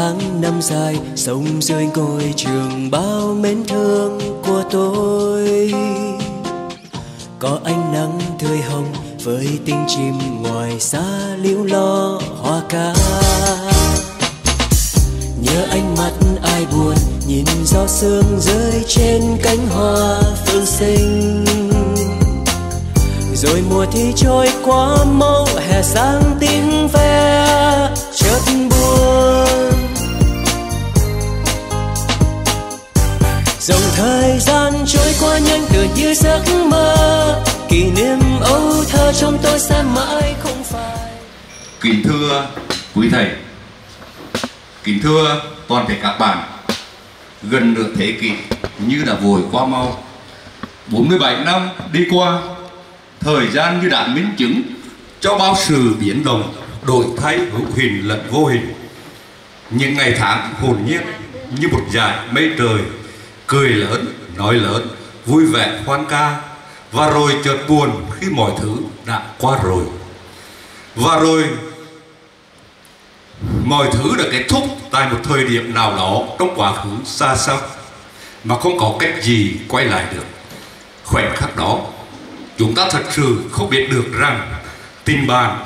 tháng năm dài sông dưới ngôi trường bao mến thương của tôi. Có ánh nắng tươi hồng với tiếng chim ngoài xa liễu lo hoa ca. Nhớ ánh mắt ai buồn, nhìn gió sương rơi trên cánh hoa phương sinh. Rồi mùa thi trôi qua mau hè sang tiếng ve, chợt buồn. Thời gian trôi qua nhanh tựa như giấc mơ. Kỷ niệm âu thơ trong tôi sẽ mãi không phai. Kính thưa quý thầy, kính thưa toàn thể các bạn. Gần nửa thế kỷ như đã vội qua mau. 47 năm đi qua, thời gian như đã minh chứng cho bao sự biến động, đổi thay hữu hình lẫn vô hình. Những ngày tháng hồn nhiên như một dải mây trời cười lớn nói lớn vui vẻ, khoan ca. Và rồi chợt buồn khi mọi thứ đã qua rồi. Và rồi mọi thứ đã kết thúc tại một thời điểm nào đó trong quá khứ xa xăm, mà không có cách gì quay lại được. Khoảnh khắc đó, chúng ta thật sự không biết được rằng tình bạn,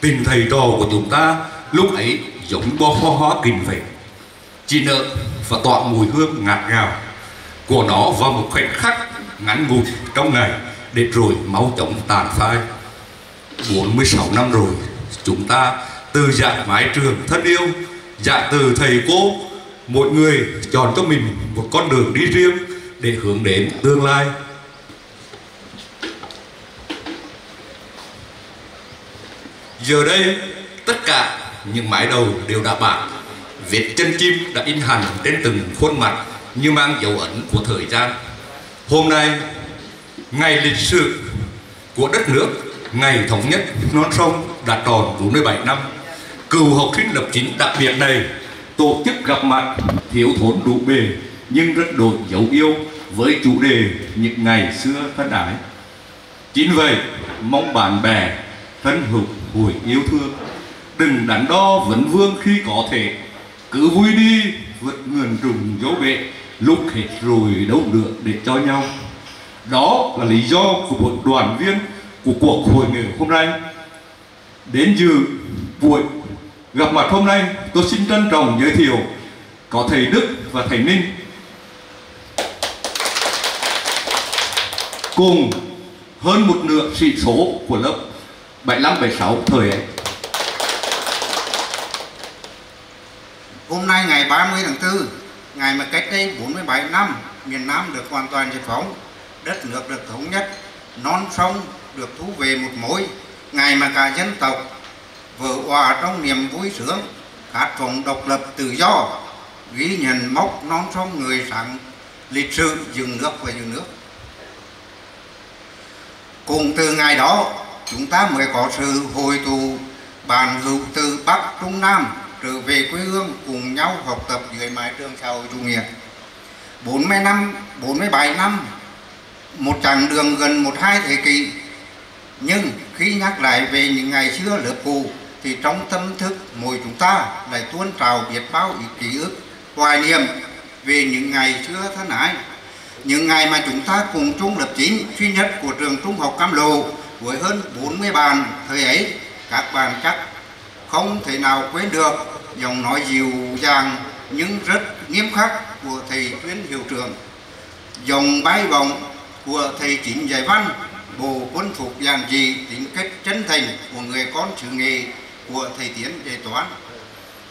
tình thầy trò của chúng ta lúc ấy giống bó hoa hoa kinh vậy chỉ nợ và tọa mùi hương ngạt ngào của nó vào một khoảnh khắc ngắn ngủi trong ngày để rồi máu chóng tàn phai. 46 năm rồi, chúng ta từ dạng mái trường thân yêu, dạng từ thầy cô, mỗi người chọn cho mình một con đường đi riêng để hướng đến tương lai. Giờ đây, tất cả những mái đầu đều đã bạc, vết chân chim đã in hẳn trên từng khuôn mặt như mang dấu ấn của thời gian. Hôm nay, ngày lịch sử của đất nước, ngày thống nhất non sông đã tròn 47 năm. Cựu học sinh lập chính đặc biệt này tổ chức gặp mặt thiếu thốn đủ bề, nhưng rất đổi dấu yêu với chủ đề những ngày xưa thân ái. Chính vậy, mong bạn bè, thân hữu hồi yêu thương, đừng đắn đo vấn vương khi có thể, cứ vui đi, vượt ngườn trùng dấu bệ lúc hết rồi đâu được để cho nhau. Đó là lý do của một đoàn viên của cuộc hội nghị hôm nay. Đến dự buổi gặp mặt hôm nay tôi xin trân trọng giới thiệu có thầy Đức và thầy Ninh. Cùng hơn một nửa sĩ số của lớp 75 76 thời ấy. Hôm nay ngày 30 tháng 4, ngày mà cách đây 47 năm, miền Nam được hoàn toàn giải phóng, đất nước được thống nhất, non sông được thu về một mối, ngày mà cả dân tộc vỡ hòa trong niềm vui sướng, khát vọng độc lập tự do, ghi nhận mốc non sông người sáng lịch sử dựng nước và dựng nước. Cùng từ ngày đó, chúng ta mới có sự hội tụ bàn hữu từ Bắc Trung Nam trở về quê hương cùng nhau học tập dưới mái trường xã hội chủ nghĩa. 40 năm, 47 năm, một chặng đường gần một hai thế kỷ. Nhưng khi nhắc lại về những ngày xưa lớp cũ thì trong tâm thức mỗi chúng ta lại tuôn trào biết bao ý ký ức, hoài niệm về những ngày xưa thân ái. Những ngày mà chúng ta cùng chung lập chính duy nhất của trường trung học Cam Lộ với hơn 40 bàn thời ấy các bạn chắc không thể nào quên được. Giọng nói dịu dàng nhưng rất nghiêm khắc của thầy Tuyến hiệu trưởng. Dòng bay bổng của thầy chính giải văn, bộ quân phục giản dị, tính cách chân thành của người con chữ nghề của thầy tiến dạy toán.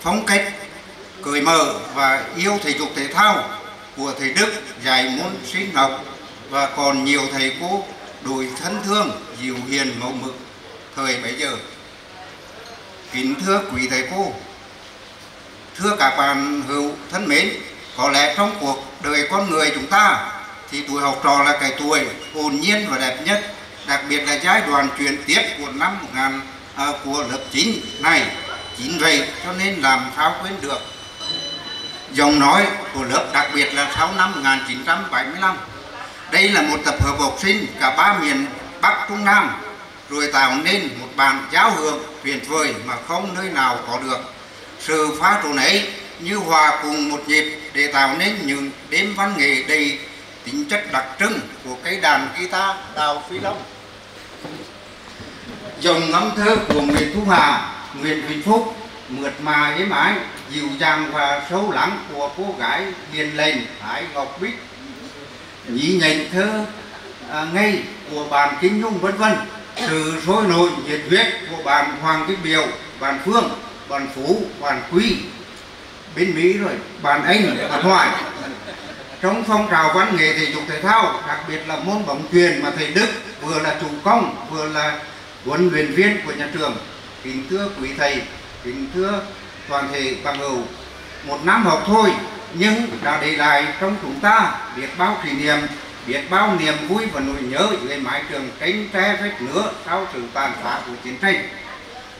Phong cách, cởi mở và yêu thể dục thể thao của thầy đức dạy môn sinh học và còn nhiều thầy cô đội thân thương dịu hiền mẫu mực thời bấy giờ kính thưa quý thầy cô thưa các bạn hữu thân mến có lẽ trong cuộc đời con người chúng ta thì tuổi học trò là cái tuổi hồn nhiên và đẹp nhất đặc biệt là giai đoạn chuyển tiếp của năm 1000 à, của lớp 9 này chính vậy cho nên làm sao quên được. Dòng nói của lớp đặc biệt là sau năm 1975 đây là một tập hợp học sinh cả ba miền Bắc Trung Nam rồi tạo nên một bàn giáo hưởng tuyệt vời mà không nơi nào có được. Sự pha trộn ấy như hòa cùng một nhịp để tạo nên những đêm văn nghệ đầy tính chất đặc trưng của cây đàn guitar đào phi long. Dòng ngâm thơ của Nguyễn Thu Hà, Nguyễn Vĩnh Phúc mượt mà êm ái, dịu dàng và sâu lắng của cô gái hiền lành Thái Ngọc Bích. Nhí nhảnh thơ à, ngây của bạn Kim Nhung vân vân sự sôi nổi nhiệt huyết của bạn Hoàng Kim Biểu, bạn Phương, bạn Phú, bạn Quy bên Mỹ rồi, bạn Anh, bạn Hoài trong phong trào văn nghệ thể dục thể thao đặc biệt là môn bóng chuyền mà thầy Đức vừa là chủ công vừa là huấn luyện viên của nhà trường. Kính thưa quý thầy kính thưa toàn thể bằng hữu một năm học thôi nhưng đã để lại trong chúng ta biết bao kỷ niệm biết bao niềm vui và nỗi nhớ dưới mái trường tránh tre vết nữa sau sự tàn phá của chiến tranh.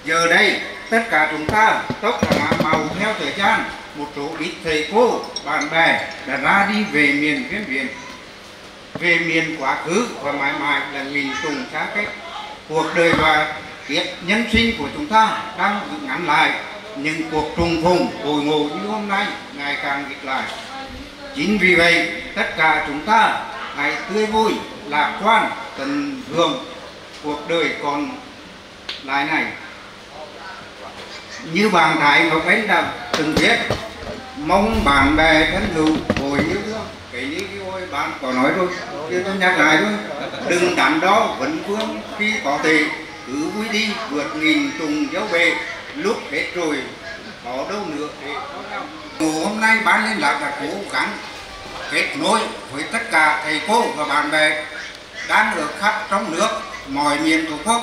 Giờ đây, tất cả chúng ta, tóc là màu theo thời gian, một số ít thầy cô, bạn bè đã ra đi về miền viễn biển. Về miền quá khứ và mãi mãi là mình cùng xa cách. Cuộc đời và kiếp nhân sinh của chúng ta đang bị ngắn lại, nhưng cuộc trùng phùng hồi ngộ như hôm nay ngày càng ít lại. Chính vì vậy, tất cả chúng ta hãy tươi vui, lạc quan, tận hưởng cuộc đời còn lại này. Như bạn Thái Ngọc Ánh đã từng viết, mong bạn bè thân hữu hồi yêu thương cái như cái ôi bạn có nói rồi, chứ tôi nhắc lại thôi đừng đắn đó vẫn vương, khi có thể, cứ vui đi, vượt nghìn trùng dấu về lúc hết rồi, có đâu nữa để hôm nay bán liên lạc là cố gắng kết nối với tất cả thầy cô và bạn bè đang ở khắp trong nước, mọi miền tổ quốc,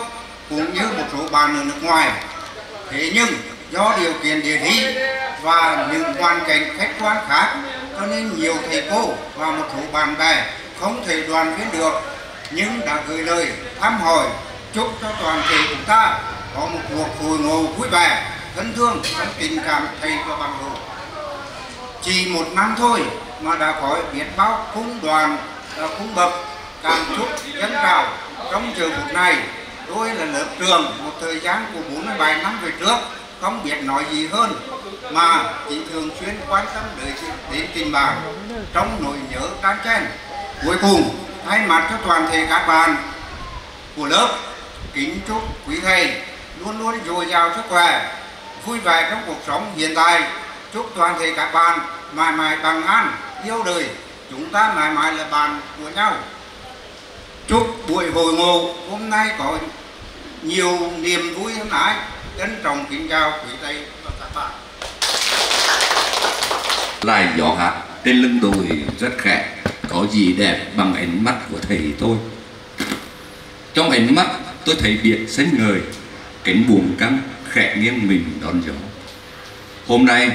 cũng như một số bạn ở nước ngoài thế nhưng, do điều kiện địa lý và những hoàn cảnh khách quan khác, cho nên nhiều thầy cô và một số bạn bè không thể đoàn viên được, nhưng đã gửi lời thăm hỏi, chúc cho toàn thể chúng ta có một cuộc hồi ngộ vui vẻ, thân thương trong tình cảm thầy và bạn bè. chỉ một năm thôi mà đã có biết bao cung đoàn à, cung bậc, cảm xúc, dân trào trong giờ phút này. Tôi là lớp trường, một thời gian của 47 năm về trước, không biết nói gì hơn, mà chỉ thường xuyên quan tâm đời đến tình bạn trong nỗi nhớ tan chen cuối cùng, thay mặt cho toàn thể các bạn của lớp, kính chúc quý thầy luôn luôn dồi dào sức khỏe, vui vẻ trong cuộc sống hiện tại. Chúc toàn thể các bạn mãi mãi bằng an yêu đời, chúng ta mãi mãi là bạn của nhau. Chúc buổi hội ngộ hôm nay có nhiều niềm vui hôm nay trân trọng kính chào quý thầy và các bạn. Lại gió hạt trên lưng tôi rất khẽ. Có gì đẹp bằng ánh mắt của thầy tôi? Trong ánh mắt, tôi thấy biển xanh ngời. Cánh buồm căng, khẽ nghiêng mình đón gió. Hôm nay,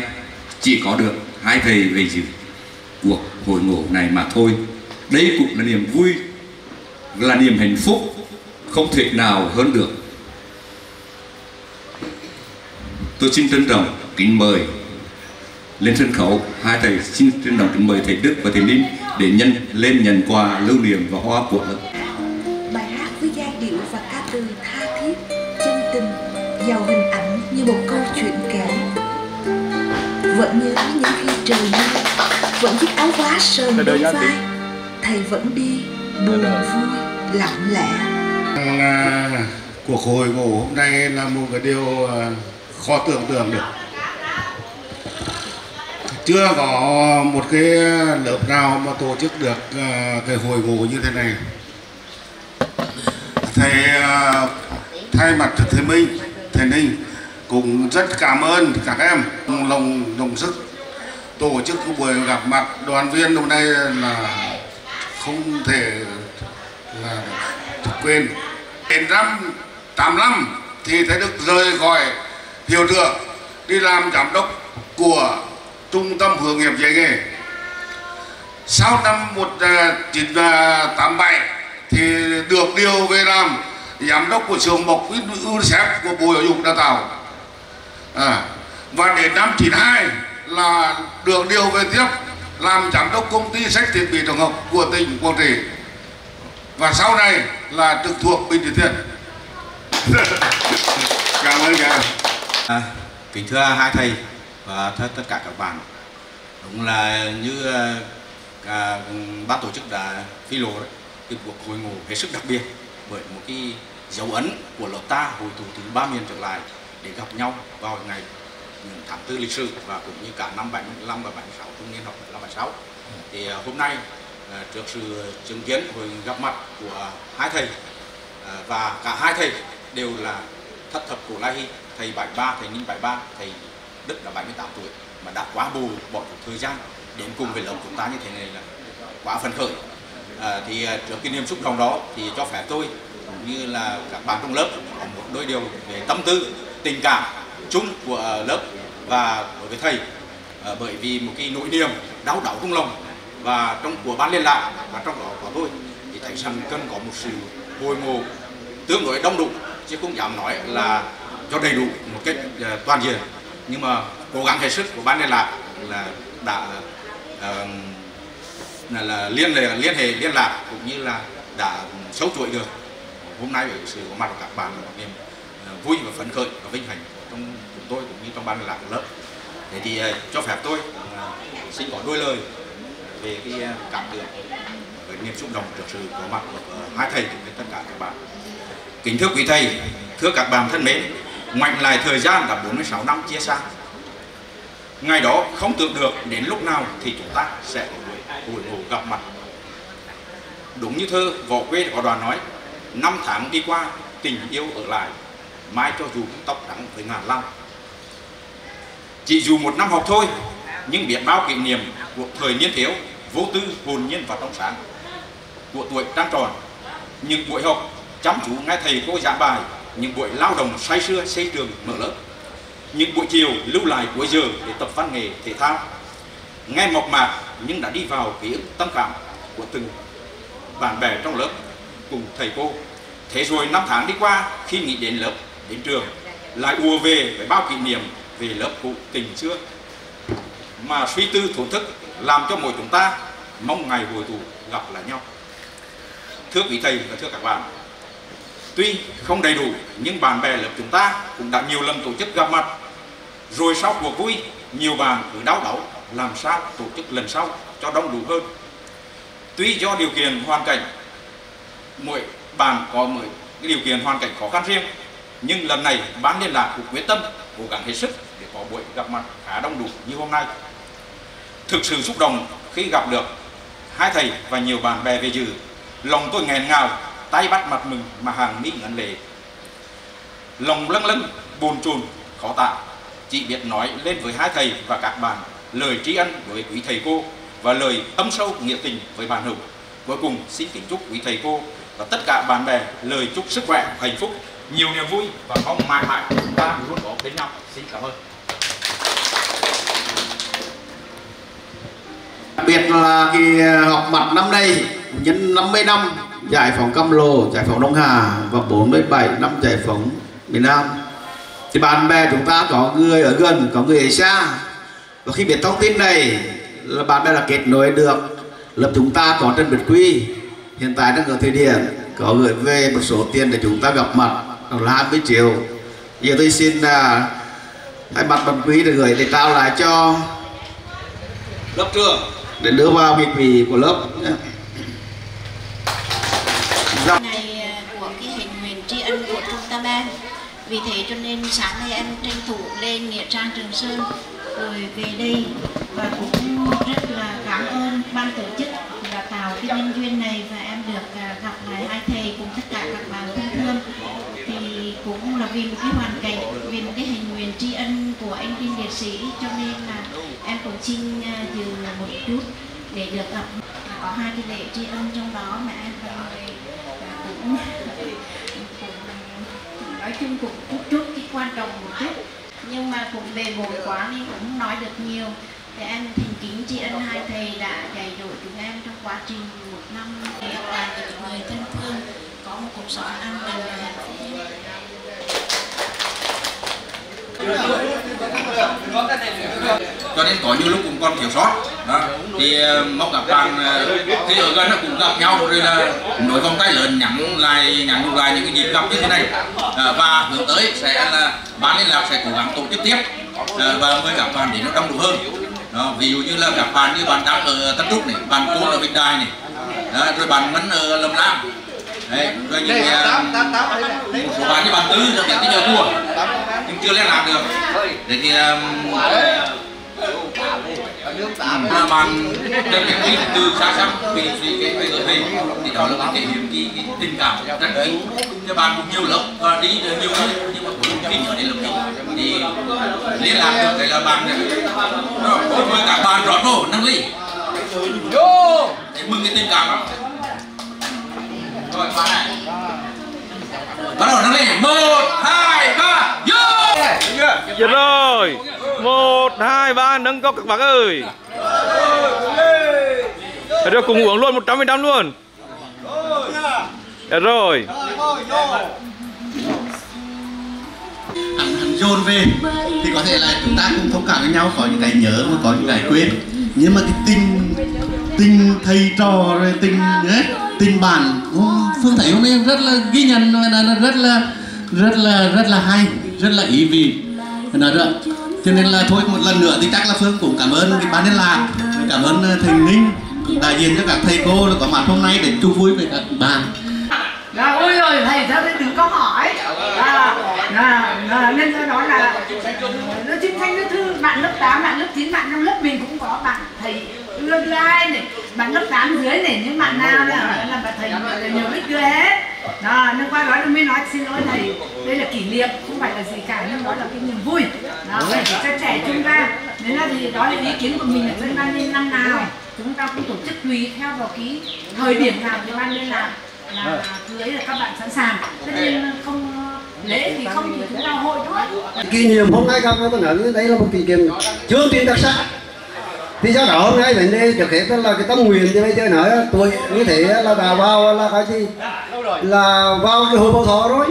chỉ có được hai thầy về dự cuộc hội ngộ này mà thôi. Đây cũng là niềm vui, là niềm hạnh phúc không thể nào hơn được. Tôi xin trân trọng, kính mời lên sân khấu. Hai thầy xin trân trọng, kính mời thầy Đức và thầy Ninh để nhân, lên nhận quà lưu niệm và hoa của bài hát với giai điệu và ca từ tha thiết, chân tình, giàu hình ảnh như một câu chuyện kể. Vẫn nhớ những khi trời mưa vẫn chiếc áo vá sờn đôi vai. Thầy vẫn đi buồn vui lặng lẽ. À, cuộc hội ngộ hôm nay là một cái điều à, khó tưởng tượng được. Chưa có một cái lớp nào mà tổ chức được à, cái hội ngộ như thế này. Thầy à, thay mặt thầy Minh thầy Ninh cũng rất cảm ơn các em. Lòng lòng sức tổ chức cái buổi gặp mặt đoàn viên hôm nay là không thể là quên. Đến năm 85 thì Thái Đức rời khỏi hiệu trưởng đi làm giám đốc của trung tâm hướng nghiệp dạy nghề. Sau năm 1987 à, à, thì được điều về làm giám đốc của trường mộc UNICEF của Bộ Giáo dục Đào tạo. À, và đến năm 92 là được điều về tiếp làm giám đốc công ty sách thiết bị trường học của tỉnh Quảng Trị. Và sau này là trực thuộc Bình Trị Thiên cảm ơn các à, kính thưa hai thầy và thưa tất cả các bạn. Đúng là như à, ban tổ chức đã phi lộ đấy cái cuộc hội ngộ hết sức đặc biệt bởi một cái dấu ấn của lớp ta hội tụ từ ba miền trở lại để gặp nhau vào ngày những tháng tư lịch sử và cũng như cả năm 75 và 76 trung niên học 75 76 thì à, hôm nay à, trước sự chứng kiến hội gặp mặt của hai thầy à, và cả hai thầy đều là thất thập cổ lai hy thầy 73 thầy ninh 73 thầy đức đã 78 tuổi mà đã quá bù bỏ một thời gian đến cùng với lớp chúng ta như thế này là quá phấn khởi. À, thì trước cái niềm xúc động đó thì cho phép tôi cũng như là các bạn trong lớp có một đôi điều về tâm tư tình cảm chung của ờ, lớp và đối với thầy à, bởi vì một cái nỗi niềm đau đớn trong lòng và trong của ban liên lạc và trong đó có tôi thì thấy rằng cần có một sự hồi ngộ tương đối đông đủ chứ không dám nói là cho đầy đủ một cách ờ, toàn diện. Nhưng mà cố gắng hết sức của ban liên lạc là đã uh, là, là liên hệ liên hệ liên lạc cũng như là đã sâu chuỗi được. Hôm nay với sự có mặt của các bạn là một niềm vui và phấn khởi và vinh hạnh tôi cũng như trong ban liên lạc lớp. Thế thì ờ, cho phép tôi ờ, xin có đôi lời về cái ờ, cảm tưởng với niềm xúc động trước sự có mặt của hai thầy cùng với tất cả các bạn. Kính thưa quý thầy, thưa các bạn thân mến mạnh lại thời gian đã 46 năm chia xa. Ngày đó không tưởng được đến lúc nào thì chúng ta sẽ có buổi buổi ngủ gặp mặt. Đúng như thơ võ quê có đoàn nói, năm tháng đi qua, tình yêu ở lại, mai cho dù tóc trắng với ngàn lau chỉ dù một năm học thôi, nhưng biết bao kỷ niệm của thời niên thiếu, vô tư, hồn nhiên và trong sáng. Của tuổi trăng tròn, những buổi học chăm chú nghe thầy cô giảng bài, những buổi lao động say sưa, xây trường, mở lớp. Những buổi chiều lưu lại cuối giờ để tập văn nghệ, thể thao. Nghe mộc mạc nhưng đã đi vào ký ức tâm cảm của từng bạn bè trong lớp cùng thầy cô. Thế rồi năm tháng đi qua, khi nghĩ đến lớp, đến trường, lại ùa về với bao kỷ niệm về lớp cũ tình xưa mà suy tư thổn thức làm cho mỗi chúng ta mong ngày hồi tụ gặp lại nhau thưa quý thầy và thưa các bạn Tuy không đầy đủ nhưng bạn bè lớp chúng ta cũng đã nhiều lần tổ chức gặp mặt. Rồi sau cuộc vui, nhiều bạn cứ đau đáu làm sao tổ chức lần sau cho đông đủ hơn. Tuy do điều kiện hoàn cảnh mỗi bạn có mỗi điều kiện hoàn cảnh khó khăn riêng nhưng lần này ban liên lạc cũng quyết tâm cố gắng hết sức có buổi gặp mặt khá đông đủ như hôm nay. Thực sự xúc động khi gặp được hai thầy và nhiều bạn bè về dự. Lòng tôi nghẹn ngào, tay bắt mặt mừng mà hàng mỹ ngẩn lệ. Lòng lâng lâng buồn chồn, khó tả. Chỉ biết nói lên với hai thầy và các bạn lời tri ân với quý thầy cô và lời âm sâu nghĩa tình với bạn hữu. Cuối cùng, xin kính chúc quý thầy cô và tất cả bạn bè lời chúc sức khỏe, hạnh phúc, nhiều niềm vui và mong mãi mãi chúng ta luôn có bên nhau. Xin cảm ơn. Đặc biệt là kỳ ờ, họp mặt năm nay nhân 50 năm giải phóng Cam Lô, giải phóng Đông Hà và 47 năm giải phóng miền Nam. Thì bạn bè chúng ta có người ở gần, có người ở xa. Và khi biết thông tin này là bạn bè là kết nối được lập chúng ta có Trần Việt Quy. Hiện tại đang ở Thụy Điển có gửi về một số tiền để chúng ta gặp mặt là 20 triệu. Giờ tôi xin là hai mặt bạn quý để gửi để trao lại cho lớp trường để đưa vào vị của lớp. Ngày à, của cái hình nguyện tri ân của trung tâm em vì thế cho nên sáng nay em tranh thủ lên nghĩa trang trường sơn, rồi về đây. Và cũng rất là cảm ơn ban tổ chức đã tạo cái nhân duyên này và em được à, gặp lại hai thầy cùng tất cả các bạn thân thương. Thì cũng là vì một cái hoàn cảnh, vì một cái hình nguyện tri ân của anh Vinh liệt sĩ cho nên là em cũng xin à, dừng một chút để được gặp. Có hai cái lễ tri ân trong đó mà em và cũng, à, cũng nói chung cũng chút chút cái quan trọng một chút. Nhưng mà cũng bề bộn quá nên cũng không nói được nhiều. Thì em thành kính tri ân hai thầy đã dạy dỗ chúng em trong quá trình một năm. Để là những người thân thương có một cuộc sống an bình và hạnh phúc cho nên có nhiều lúc cũng còn thiếu sót. Đó. thì uh, mong bạn ờ, khi ở gần nó cũng gặp nhau rồi là nối vòng tay lớn nhắn lại nhắn lại những cái dịp gặp như thế này. Ờ, và hướng tới sẽ là ban liên lạc sẽ cố gắng tổ chức tiếp và mời các bạn đến nó đông đủ hơn. Đó, ví dụ như là các bạn như bạn đang ở Tân Trúc này bạn côn ở Bình Đài này. Đó, rồi bạn Mẫn ở Lâm Lam. Đấy, rồi những uh, một số bạn như bạn Tư thực hiện cái giờ mua. Nhưng chưa liên lạc được. Để thì um, mà bạn đem cái từ xa xăm vì vì cái cái ở đây thì đó là cái thể hiện cái, cái tình cảm rất ý cho bạn cũng nhiều lớp và đi nhiều nơi nhưng mà cũng khi ở đây lớp thì liên lạc được cái là bạn này. Rồi mời các bạn rót vô nâng ly để mừng cái tình cảm đó rồi này bắt đầu nâng ly một hai ba vô! Dạ rồi. Một hai ba nâng cốc các bác ơi. Dạ rồi cùng uống luôn 100% luôn. Dạ rồi. Hắn, hắn dồn về thì có thể là chúng ta cũng thông cảm với nhau có những cái nhớ mà có những cái quên. Nhưng mà cái tình tình thầy trò rồi tình đấy tình bạn. Phương thấy hôm nay rất là ghi nhận là rất là rất là rất là hay rất là ý vị. Nói được cho nên là thôi một lần nữa thì chắc là phương cũng cảm ơn cái ban liên lạc cảm ơn thầy ninh đại diện cho các thầy cô là có mặt hôm nay để chung vui với các bạn. Là ôi ơi thầy sao thầy đừng có hỏi. Là, là, là nên do đó là nó chính thanh nó thư bạn lớp 8, bạn lớp 9, bạn trong lớp mình cũng có bạn thầy ưa gai này bạn lớp 8 dưới này những bạn nào là là bạn thầy nhiều biết ưa hết. Đó nên qua đó tôi mới nói xin lỗi thầy đây là kỷ niệm không phải là gì cả nhưng đó là cái niềm vui. Đó phải cho trẻ chúng ta nên là thì đó là ý kiến của mình là dân ban liên năm nào chúng ta cũng tổ chức tùy theo vào cái thời điểm nào thì ban liên lạc là cưới là các bạn sẵn sàng. Tất nhiên không lễ thì không thì chúng ta hội thôi. Kỷ niệm hôm nay các bạn nói đây là một kỷ niệm chương trình đặc sắc thì do đó hôm nay vấn đề trước hết là cái tâm nguyện thì bây giờ nói tuổi như thế là đã vào là cái gì là vào cái hội bảo thọ rồi.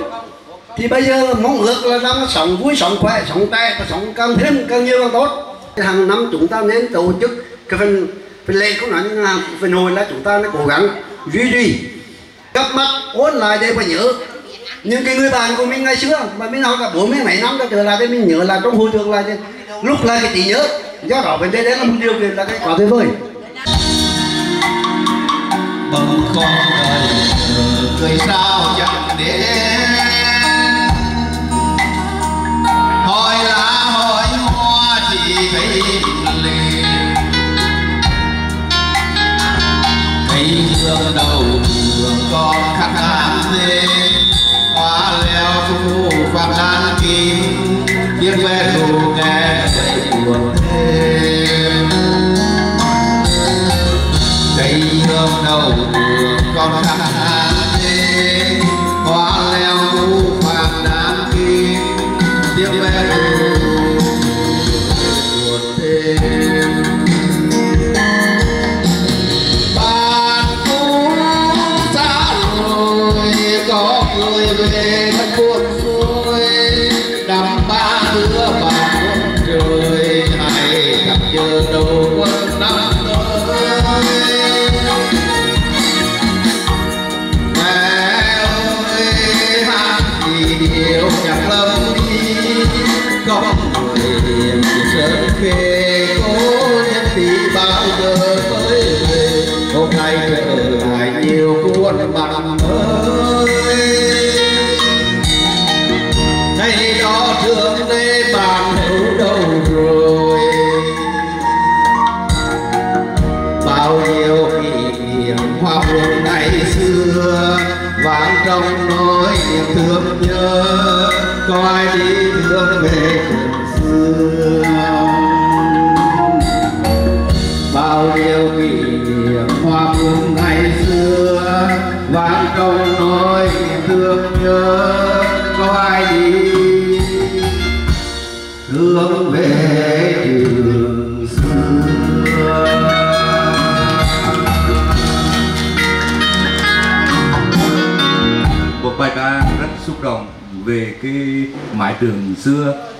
Thì bây giờ mong ước là năm sống vui sống khỏe sống trẻ và sống càng thêm càng nhiều càng tốt. Hàng năm chúng ta nên tổ chức cái phần phần lễ cũng nói là phần hồi là chúng ta nên cố gắng duy trì gặp mặt ôn lại để mà nhớ. Những cái người bạn của mình ngày xưa mà mình học cả bốn mươi mấy năm trở lại để mình nhớ là trong hồi trường là lúc là cái trí nhớ do đó vấn đề đấy là một điều kiện là cái quá tuyệt vời bông con đời cười sao chẳng để hỏi lá hỏi hoa chỉ thấy liền cây dương đầu đường con khắc hàm dê hoa leo phu phàm lan kim tiếng ve đủ nghe thấy buồn hương đầu đường nhớ. Có ai đi thương về về cái mái trường xưa.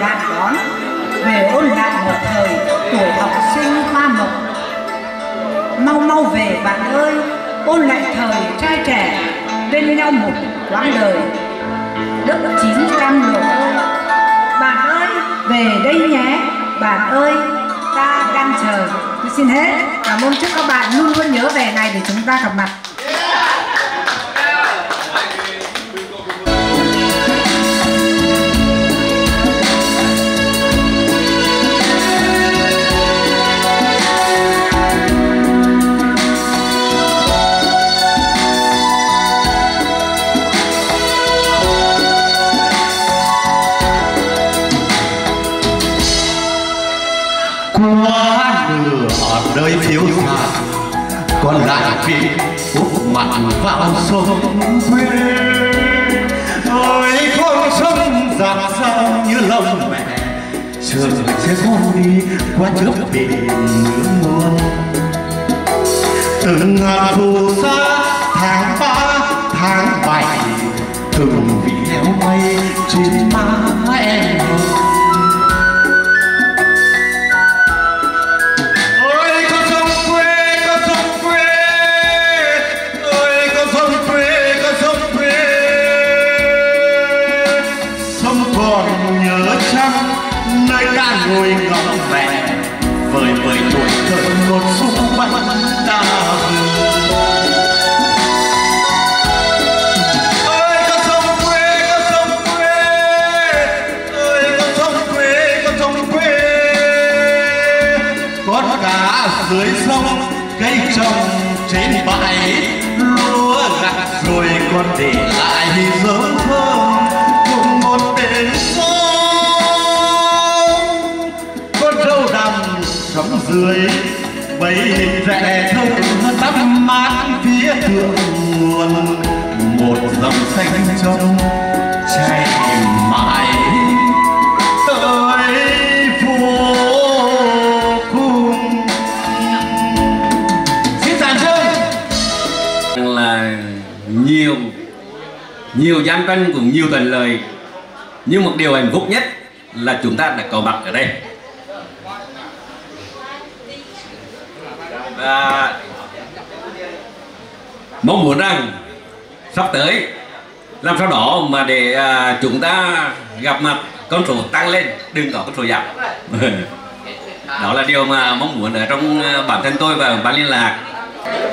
Bạn đón. Về ôn lại một thời tuổi học sinh khoa mộc mau mau về bạn ơi, ôn lại thời trai trẻ, bên nhau một quãng đời. Đất chín trăm độ ơi bạn ơi, về đây nhé. Bạn ơi, ta đang chờ. Tôi xin hết. Cảm ơn chúc các bạn luôn luôn nhớ về này để chúng ta gặp mặt. Úp vào sông quê ôi con sông dạt dao như lòng mẹ trường sẽ con đi qua trước biển nước muôn từng ngàn phù sa tháng ba tháng bảy từng vị heo mây trên má em sông quê, con ta dưới sông, cây trồng trên bãi lúa gặt rồi còn để lại dấu thơm cùng một bên sông. Con râu đầm sống dưới bầy rẽ thông tắm mát phía thượng nguồn, một dòng xanh trong chảy mãi. Tới vô cùng xin tàn sơn là nhiều nhiều gian tranh cũng nhiều tuần lời. Nhưng một điều hạnh phúc nhất là chúng ta đã có mặt ở đây và mong muốn rằng sắp tới. Làm sao đó mà để à, chúng ta gặp mặt con số tăng lên đừng có con số giảm. Đó là điều mà mong muốn ở trong à, bản thân tôi và ban liên lạc.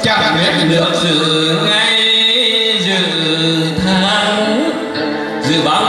Chẳng biết được dự ngày dự tháng dự bao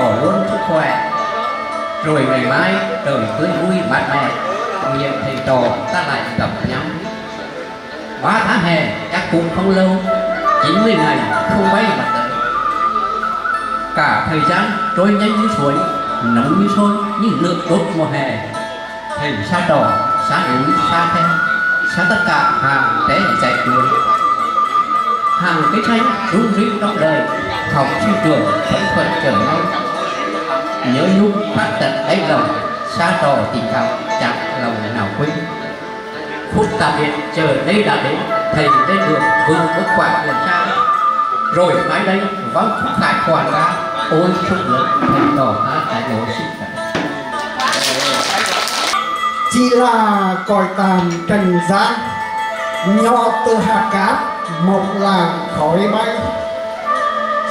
chúc luôn sức khỏe rồi ngày mai trời tươi vui bạn bè, nguyện thầy trò ta lại gặp nhau. Ba tháng hè chắc cũng không lâu. 90 ngày không bay mà tới. Cả thời gian trôi nhanh như suối nóng như sôi như nước đốt mùa hè. Thầy xa trò xa núi xa theo xa tất cả hàng té chạy đuổi. Hàng cây xanh rung rinh trong đời học sinh trường vẫn khởi trở nhau nhớ nhung, phát tận đáy lòng, xa trò tình cảm chẳng lòng nào quên phút tạm biệt chờ đây đã đến, thầy lên đường vương một khoảng đường xa. Rồi mãi đây, vắng khúc khải hoàn ca ôi xúc lớn, thầy tỏ ta tại bộ xin chỉ là còi tàn trần gian nho từ hạt cát, một làng khói bay.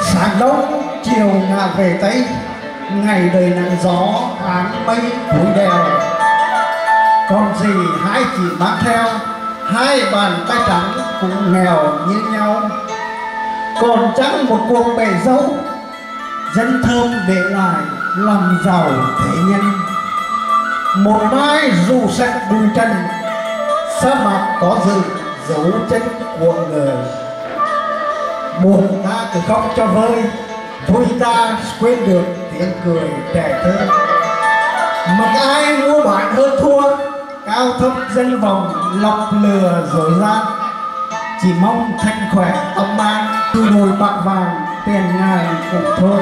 Sáng đông, chiều ngả về tây ngày đời nắng gió áng mây núi đèo. Còn gì hai chị mang theo. Hai bàn tay trắng cũng nghèo như nhau. Còn chẳng một cuộc bể dâu, dân thơm để lại làm giàu thế nhân. Một mai dù sạch bùi trần sa mạc có dự dấu chân của người. Buồn ta cứ khóc cho vơi vui ta quên được tiếng cười trẻ thơ. Mặc ai mua bạn hơn thua, cao thấp danh vòng, lọc lừa dối gian chỉ mong thanh khỏe ông mang từ đồi bạc vàng, tiền ngài cũng thôi.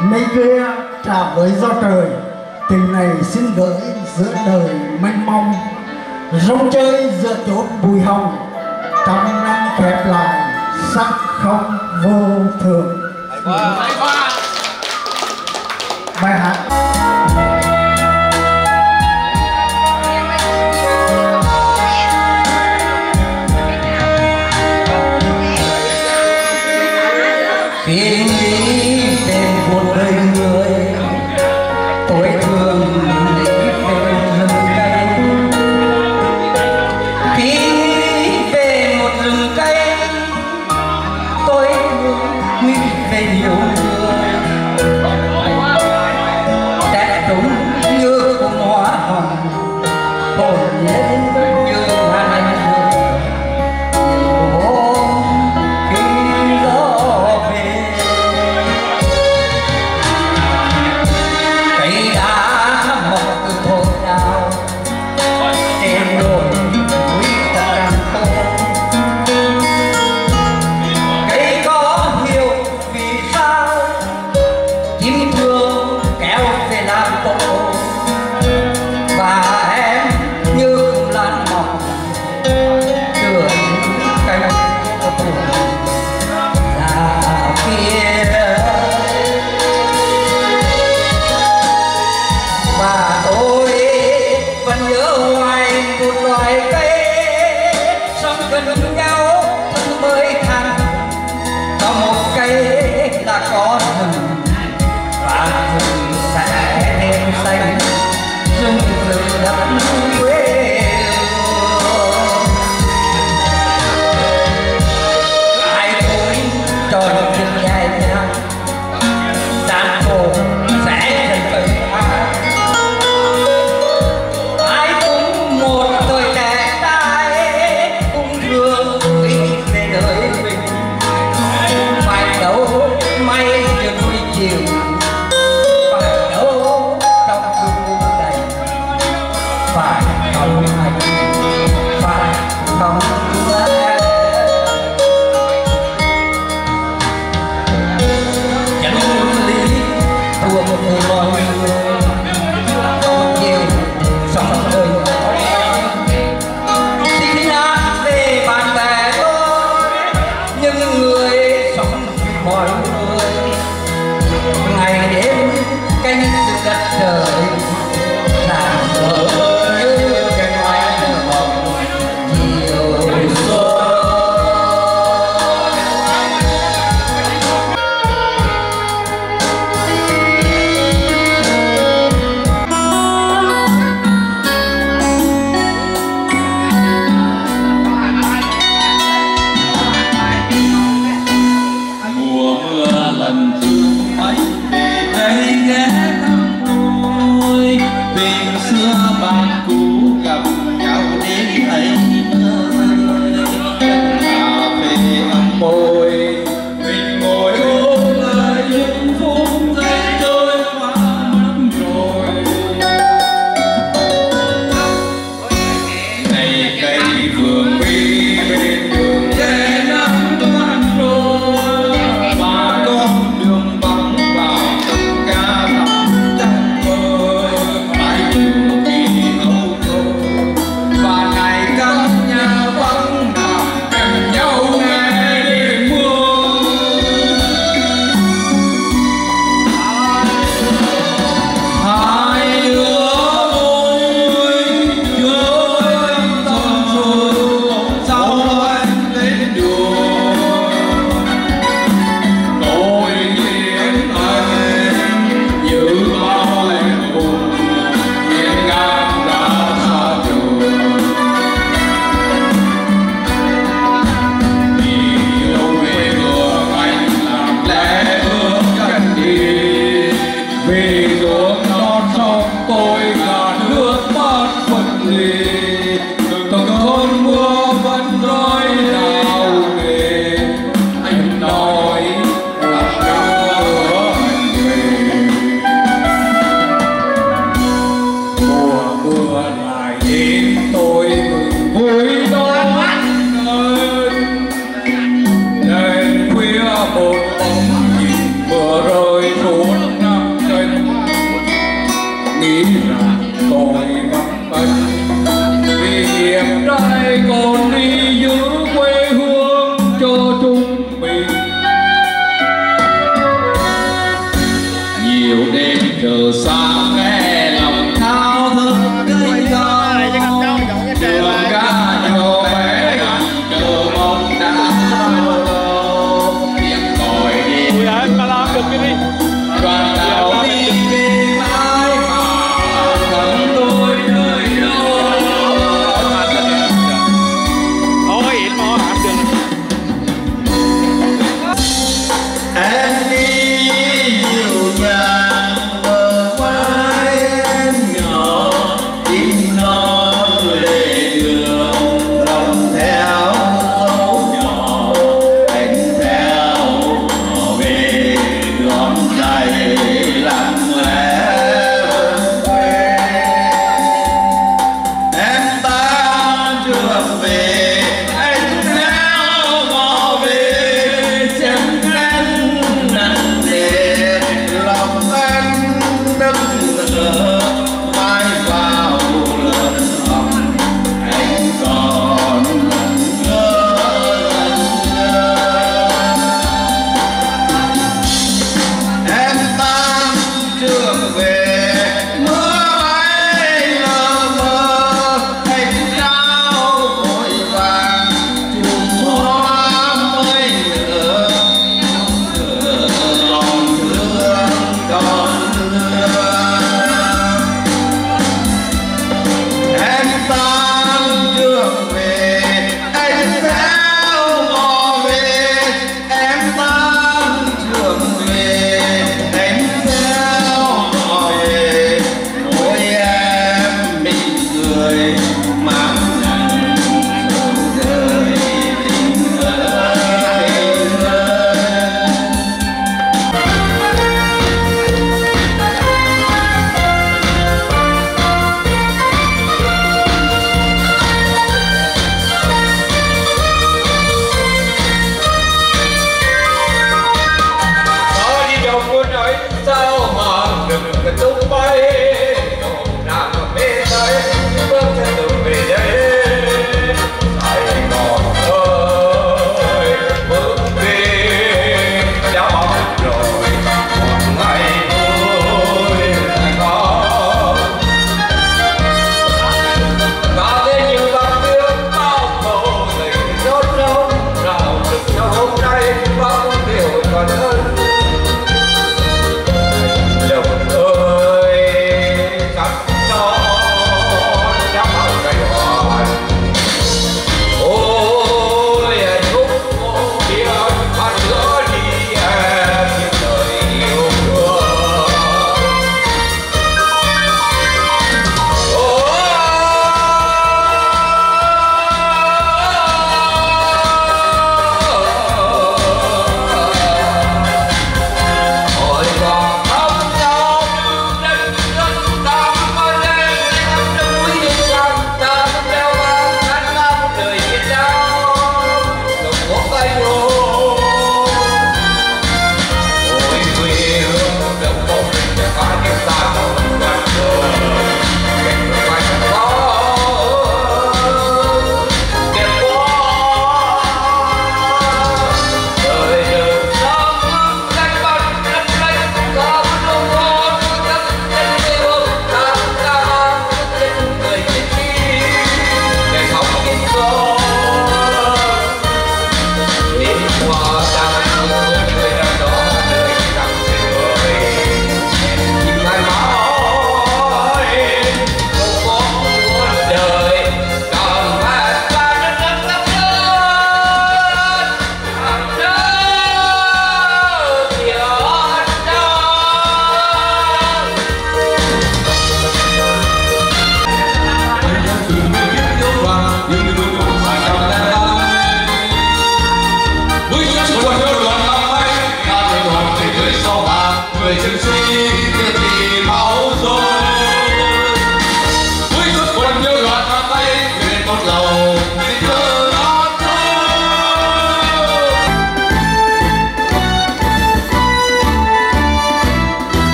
Mấy kia trả với do trời. Tình này xin gửi giữa đời mênh mông. Rong chơi giữa chốn bùi hồng. Trăm năm khép lại sắc không vô thường bài hát khi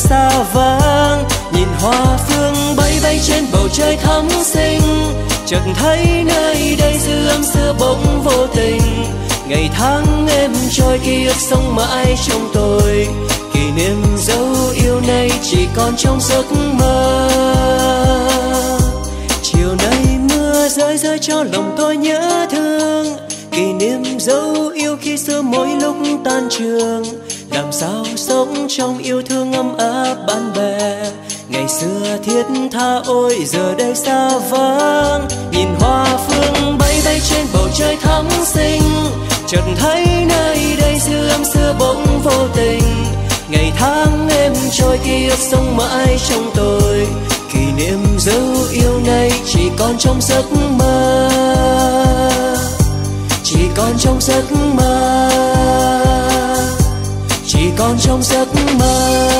xa vắng nhìn hoa phương bay bay trên bầu trời thắm xinh, chợt thấy nơi đây dư âm xưa bỗng vô tình. Ngày tháng em trôi, ký ức sống mãi trong tôi. Kỷ niệm dấu yêu này chỉ còn trong giấc mơ. Chiều nay mưa rơi rơi cho lòng tôi nhớ thương. Kỷ niệm dấu yêu khi xưa mỗi lúc tan trường làm sao sống trong yêu thương ấm áp bạn bè. Ngày xưa thiết tha, ôi giờ đây xa vắng. Nhìn hoa phương bay bay trên bầu trời thắm xinh. Chợt thấy nơi đây dư âm xưa bỗng vô tình. Ngày tháng em trôi, ký ức sống mãi trong tôi. Kỷ niệm dấu yêu này chỉ còn trong giấc mơ. Chỉ còn trong giấc mơ chỉ còn trong giấc mơ.